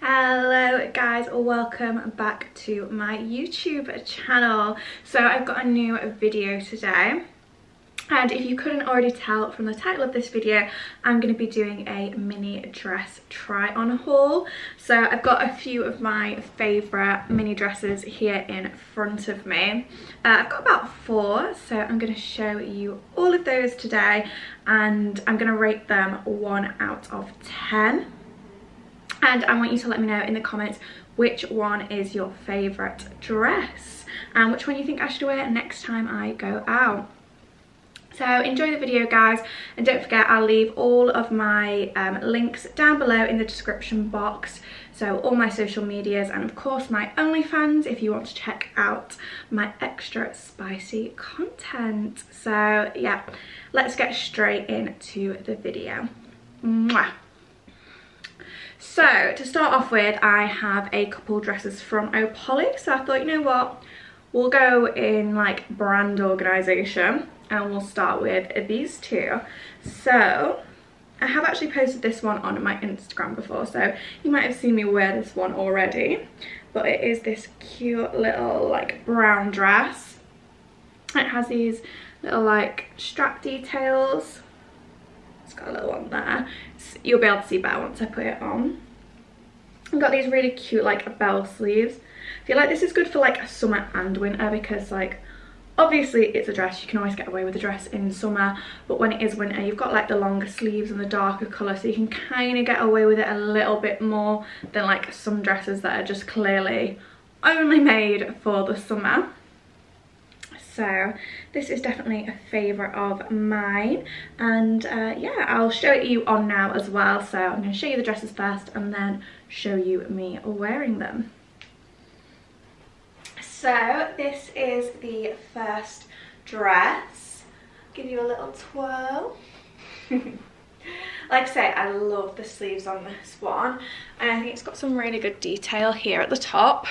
Hello guys, welcome back to my YouTube channel. So I've got a new video today. And if you couldn't already tell from the title of this video I'm going to be doing a mini dress try on haul. So I've got a few of my favourite mini dresses here in front of me. Uh, I've got about four so I'm going to show you all of those today. And I'm going to rate them one out of ten and I want you to let me know in the comments which one is your favourite dress and which one you think I should wear next time I go out. So enjoy the video guys and don't forget I'll leave all of my um, links down below in the description box. So all my social medias and of course my OnlyFans if you want to check out my extra spicy content. So yeah, let's get straight into the video. Mwah. So to start off with, I have a couple dresses from Opoly. So I thought, you know what, we'll go in like brand organisation and we'll start with these two. So I have actually posted this one on my Instagram before, so you might have seen me wear this one already. But it is this cute little like brown dress. It has these little like strap details it's got a little one there. You'll be able to see better once I put it on. I've got these really cute like bell sleeves. I feel like this is good for like summer and winter because like obviously it's a dress you can always get away with a dress in summer but when it is winter you've got like the longer sleeves and the darker colour so you can kind of get away with it a little bit more than like some dresses that are just clearly only made for the summer so this is definitely a favourite of mine and uh, yeah I'll show it you on now as well so I'm going to show you the dresses first and then show you me wearing them. So this is the first dress. Give you a little twirl. like I say, I love the sleeves on this one. And I think it's got some really good detail here at the top.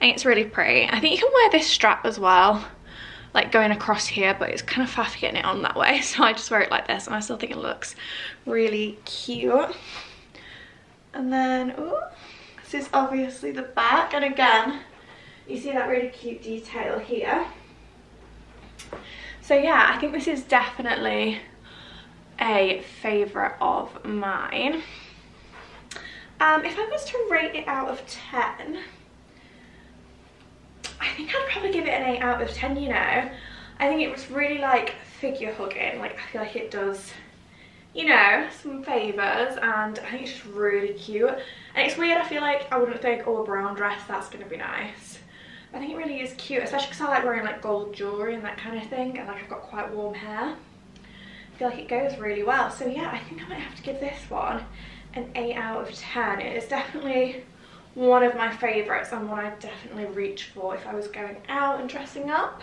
And it's really pretty. I think you can wear this strap as well like going across here but it's kind of faff getting it on that way. So I just wear it like this and I still think it looks really cute. And then oh this is obviously the back. And again you see that really cute detail here. So yeah I think this is definitely a favourite of mine. Um, if I was to rate it out of 10 I think I'd probably give it an 8 out of 10, you know. I think it was really like figure hugging. Like I feel like it does, you know, some favours and I think it's just really cute. And it's weird, I feel like I wouldn't think, oh, a brown dress, that's going to be nice. I think it really is cute, especially because I like wearing like gold jewellery and that kind of thing. And like I've got quite warm hair. I feel like it goes really well. So yeah, I think I might have to give this one an 8 out of 10. It is definitely one of my favourites and one I'd definitely reach for if I was going out and dressing up.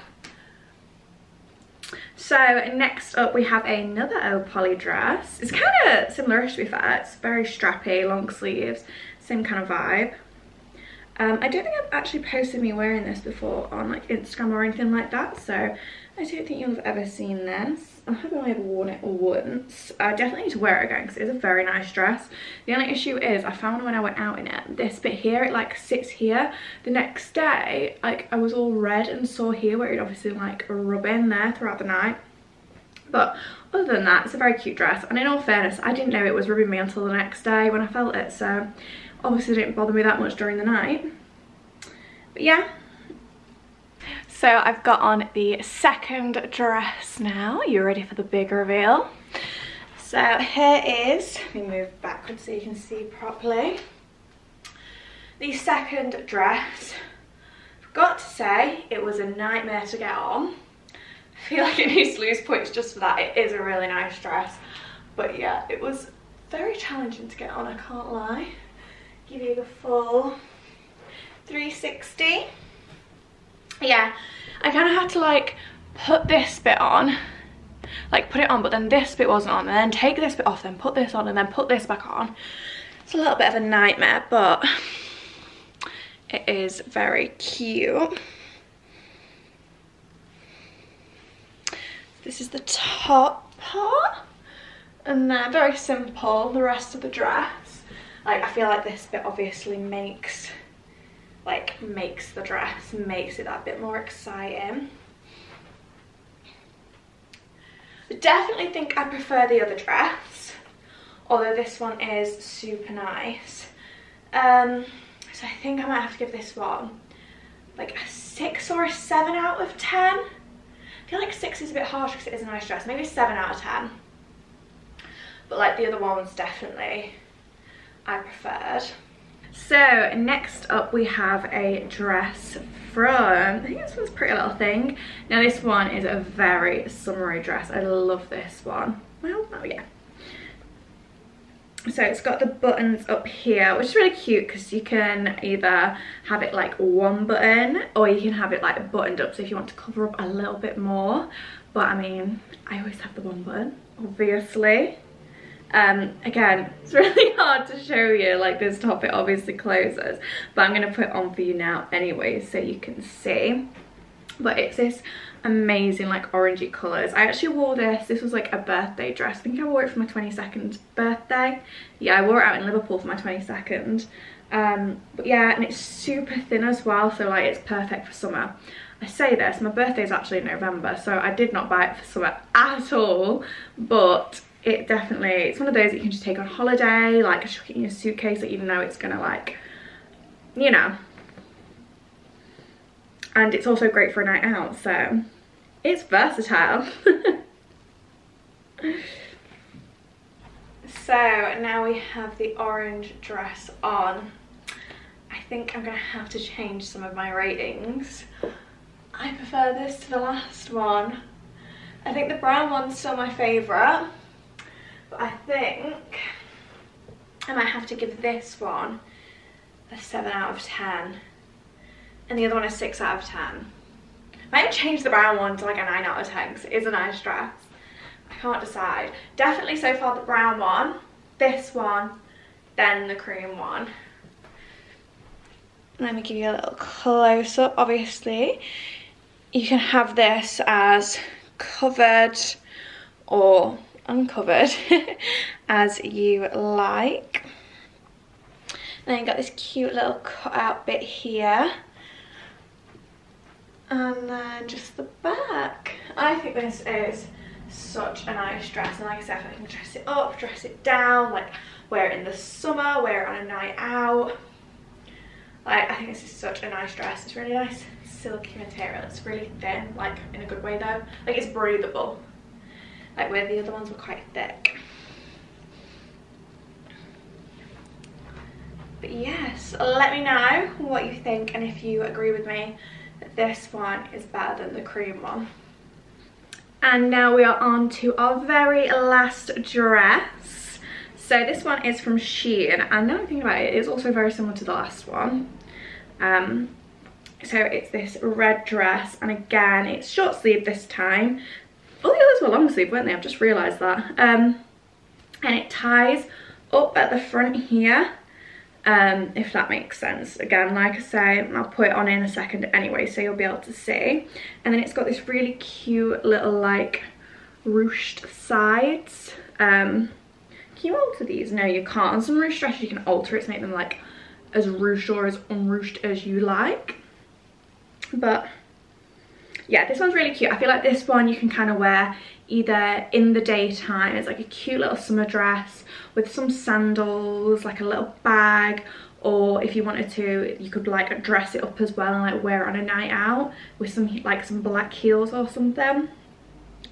So next up we have another Opoly dress. It's kind of similar to be fair. It's very strappy, long sleeves, same kind of vibe. Um, I don't think I've actually posted me wearing this before on like Instagram or anything like that. So I don't think you'll have ever seen this. I have only ever worn it once. I definitely need to wear it again because it is a very nice dress. The only issue is I found when I went out in it, this bit here, it like sits here. The next day, like I was all red and sore here where it obviously like rub in there throughout the night. But other than that, it's a very cute dress. And in all fairness, I didn't know it was rubbing me until the next day when I felt it. So obviously it didn't bother me that much during the night. But yeah, so I've got on the second dress now. You ready for the big reveal? So here is, let me move backwards so you can see properly. The second dress. i Got to say, it was a nightmare to get on. Feel like it needs to lose points just for that. It is a really nice dress. But yeah, it was very challenging to get on, I can't lie. Give you the full 360 yeah i kind of had to like put this bit on like put it on but then this bit wasn't on and then take this bit off then put this on and then put this back on it's a little bit of a nightmare but it is very cute this is the top part and then very simple the rest of the dress Like I feel like this bit obviously makes like makes the dress, makes it that bit more exciting. I definitely think I prefer the other dress, although this one is super nice. Um, so I think I might have to give this one like a six or a seven out of 10. Feel like six is a bit harsh because it is a nice dress, maybe seven out of 10. But like the other ones definitely I preferred. So next up we have a dress from, I think this one's Pretty Little Thing. Now this one is a very summery dress. I love this one. Well, oh yeah. So it's got the buttons up here, which is really cute because you can either have it like one button or you can have it like buttoned up. So if you want to cover up a little bit more. But I mean, I always have the one button, obviously. Um, again, it's really hard to show you, like this top, it obviously closes, but I'm gonna put on for you now anyway so you can see. But it's this amazing like orangey colours. I actually wore this, this was like a birthday dress. I think I wore it for my 22nd birthday. Yeah, I wore it out in Liverpool for my 22nd. Um, but yeah, and it's super thin as well, so like it's perfect for summer. I say this, my birthday is actually in November, so I did not buy it for summer at all, but it definitely, it's one of those that you can just take on holiday, like chuck it in your suitcase you know it's gonna like, you know. And it's also great for a night out, so it's versatile. so now we have the orange dress on. I think I'm gonna have to change some of my ratings. I prefer this to the last one. I think the brown one's still my favourite. But I think I might have to give this one a 7 out of 10 and the other one is 6 out of 10. I might change the brown one to like a 9 out of 10 because it is a nice dress. I can't decide. Definitely so far the brown one, this one, then the cream one. Let me give you a little close up. Obviously, you can have this as covered or uncovered as you like. And then you got this cute little cut out bit here. And then just the back. I think this is such a nice dress and like I said I can dress it up, dress it down, like wear it in the summer, wear it on a night out. Like I think this is such a nice dress. It's really nice silky material. It's really thin, like in a good way though. Like it's breathable like where the other ones were quite thick. But yes, let me know what you think and if you agree with me this one is better than the cream one. And now we are on to our very last dress. So this one is from Shein and now I'm thinking about it, it's also very similar to the last one. Um, so it's this red dress and again it's short sleeve this time all the others were long sleeve, weren't they? I've just realised that. Um, and it ties up at the front here, um, if that makes sense. Again, like I say, I'll put it on in a second anyway, so you'll be able to see. And then it's got this really cute little like ruched sides. Um, can you alter these? No, you can't. On some ruched dresses, you can alter it to make them like as ruched or as unruched as you like. But yeah, this one's really cute. I feel like this one you can kind of wear either in the daytime. It's like a cute little summer dress with some sandals, like a little bag, or if you wanted to, you could like dress it up as well and like wear it on a night out with some like some black heels or something.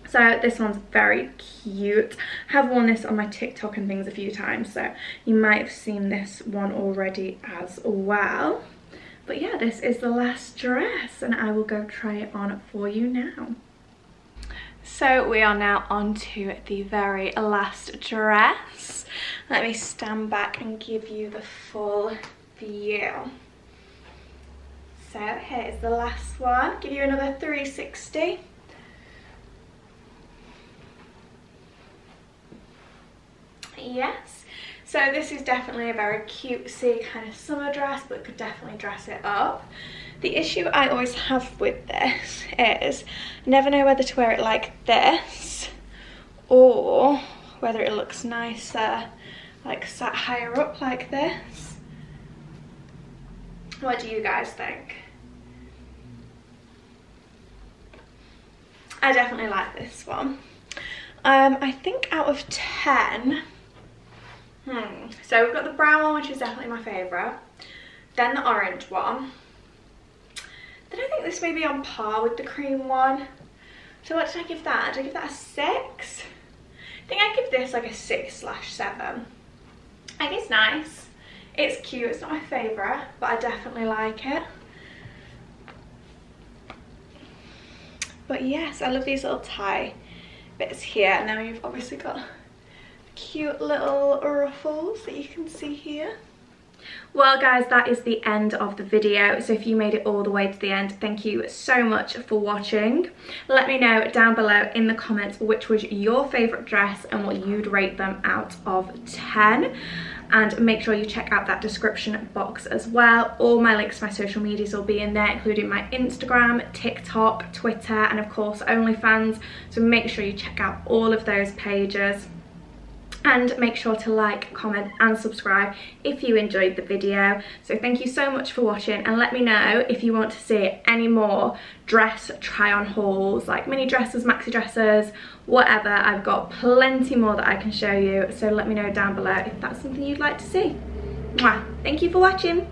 So this one's very cute. I have worn this on my TikTok and things a few times, so you might have seen this one already as well. But yeah, this is the last dress and I will go try it on for you now. So we are now on to the very last dress. Let me stand back and give you the full view. So here is the last one. Give you another 360. Yes. So this is definitely a very cutesy kind of summer dress, but could definitely dress it up. The issue I always have with this is I never know whether to wear it like this or whether it looks nicer like sat higher up like this. What do you guys think? I definitely like this one. Um, I think out of 10, hmm, so we've got the brown one, which is definitely my favourite. Then the orange one. Then I think this may be on par with the cream one. So what did I give that? Did I give that a 6? I think I give this like a 6 slash 7. I think it's nice. It's cute. It's not my favourite, but I definitely like it. But yes, I love these little tie bits here. And then we've obviously got cute little ruffles that you can see here. Well guys, that is the end of the video. So if you made it all the way to the end, thank you so much for watching. Let me know down below in the comments which was your favourite dress and what you'd rate them out of 10 and make sure you check out that description box as well. All my links to my social medias will be in there, including my Instagram, TikTok, Twitter, and of course OnlyFans. So make sure you check out all of those pages and make sure to like comment and subscribe if you enjoyed the video. So thank you so much for watching and let me know if you want to see any more dress try on hauls like mini dresses maxi dresses whatever. I've got plenty more that i can show you so let me know down below if that's something you'd like to see. Mwah. thank you for watching